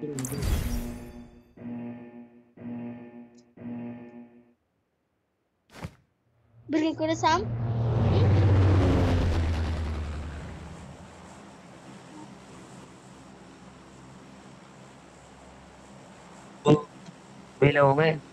Bring ko na Sam. Hello, man.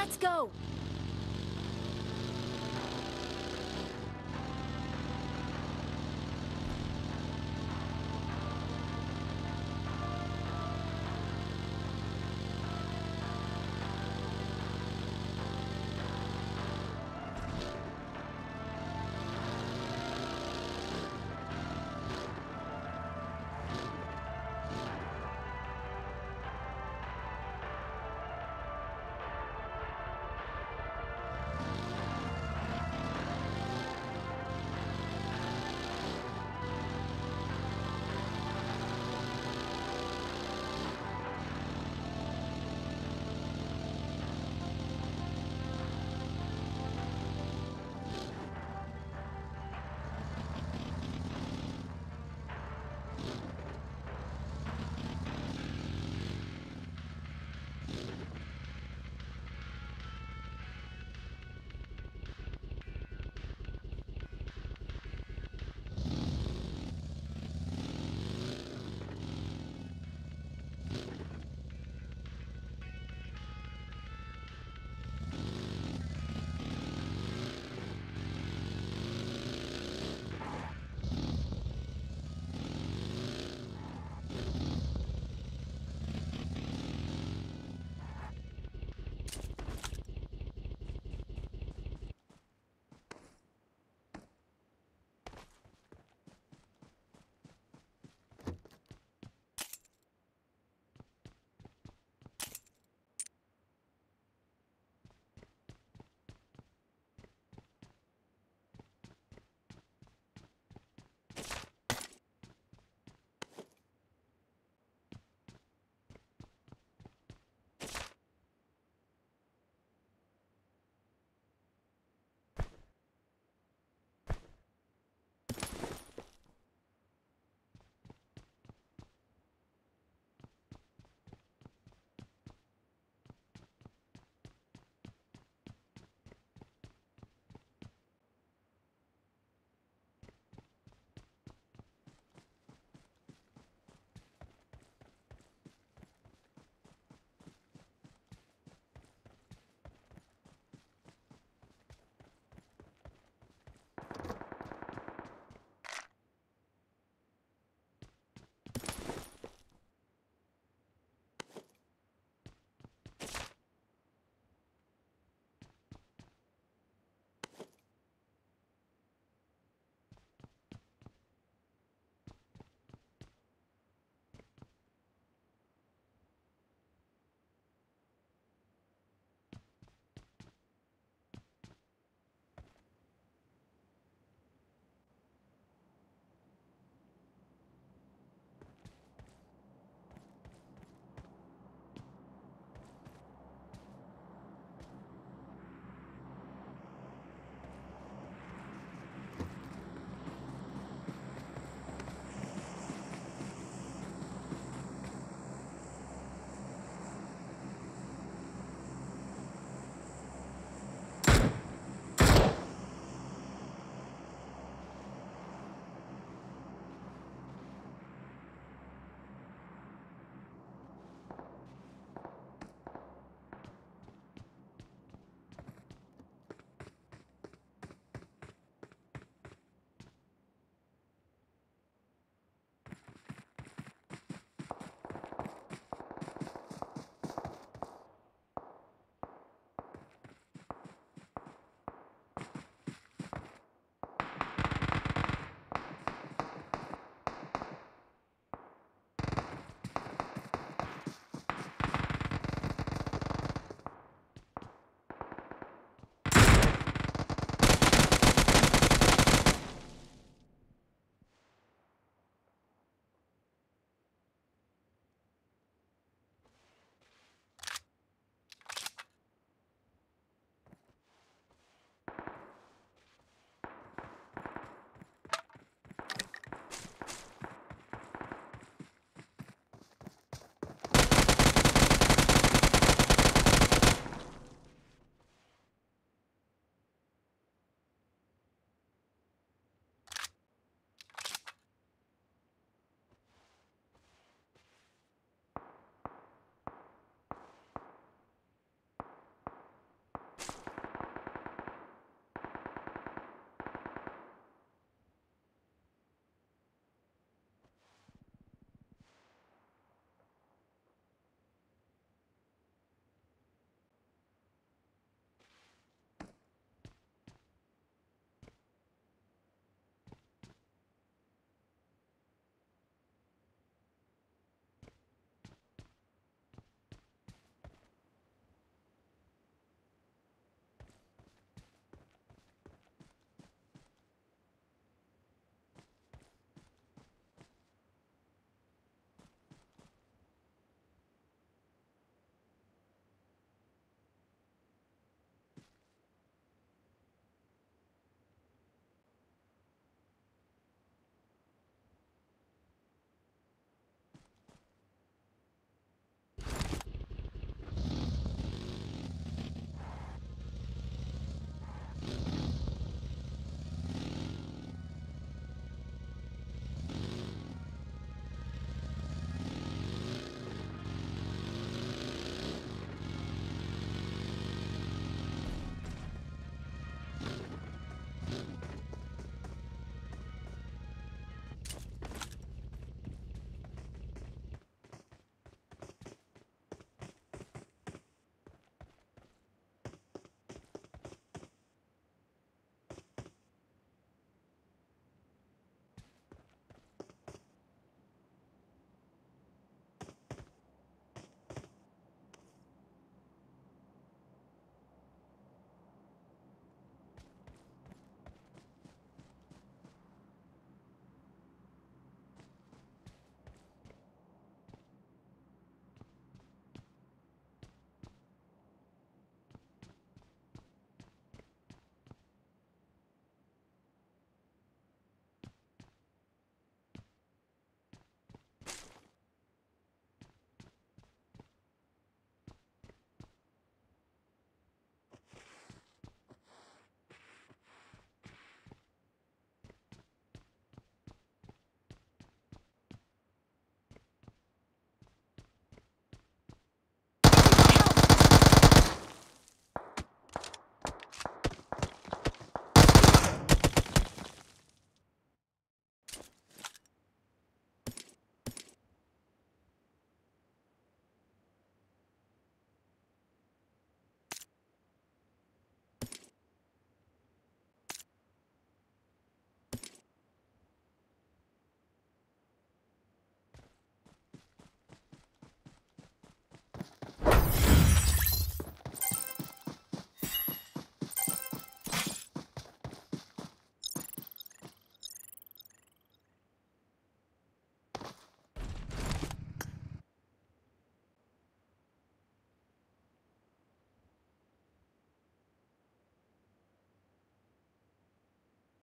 Let's go!